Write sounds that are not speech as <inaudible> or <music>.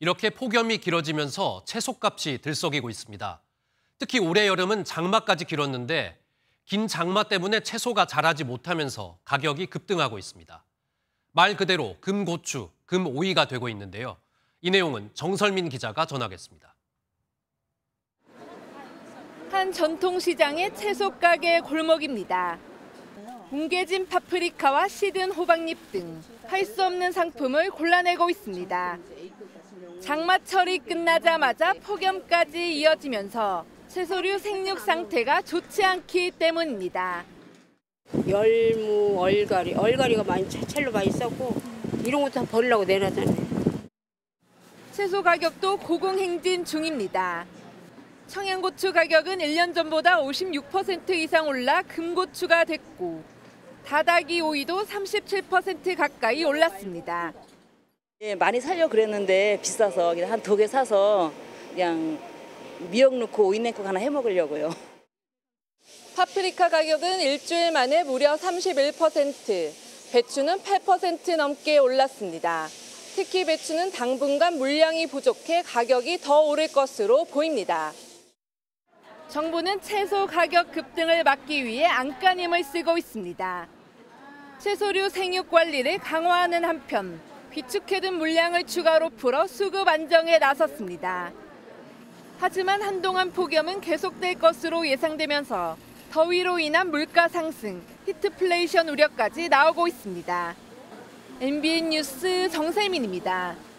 이렇게 폭염이 길어지면서 채소값이 들썩이고 있습니다. 특히 올해 여름은 장마까지 길었는데 긴 장마 때문에 채소가 자라지 못하면서 가격이 급등하고 있습니다. 말 그대로 금고추, 금오이가 되고 있는데요. 이 내용은 정설민 기자가 전하겠습니다. 한 전통시장의 채소 가게 골목입니다. 뭉개진 파프리카와 시든 호박잎 등 할 수 없는 상품을 골라내고 있습니다. 장마철이 끝나자마자 폭염까지 이어지면서 채소류 생육 상태가 좋지 않기 때문입니다. 열무, 얼갈이, 얼갈이가 많이 첼로 많이 썼고 이런 것도 다 버리려고 내놨잖아요. 채소 가격도 고공행진 중입니다. 청양고추 가격은 1년 전보다 56% 이상 올라 금고추가 됐고 다다기 오이도 37% 가까이 올랐습니다. 예, 많이 살려 그랬는데 비싸서 그냥 한 두 개 사서 그냥 미역 넣고 오이 냉국 하나 해 먹으려고요. <laughs> 파프리카 가격은 일주일 만에 무려 31%, 배추는 8% 넘게 올랐습니다. 특히 배추는 당분간 물량이 부족해 가격이 더 오를 것으로 보입니다. 정부는 채소 가격 급등을 막기 위해 안간힘을 쓰고 있습니다. 채소류 생육 관리를 강화하는 한편 비축해둔 물량을 추가로 풀어 수급 안정에 나섰습니다. 하지만 한동안 폭염은 계속될 것으로 예상되면서 더위로 인한 물가 상승, 히트플레이션 우려까지 나오고 있습니다. MBN 뉴스 정세민입니다.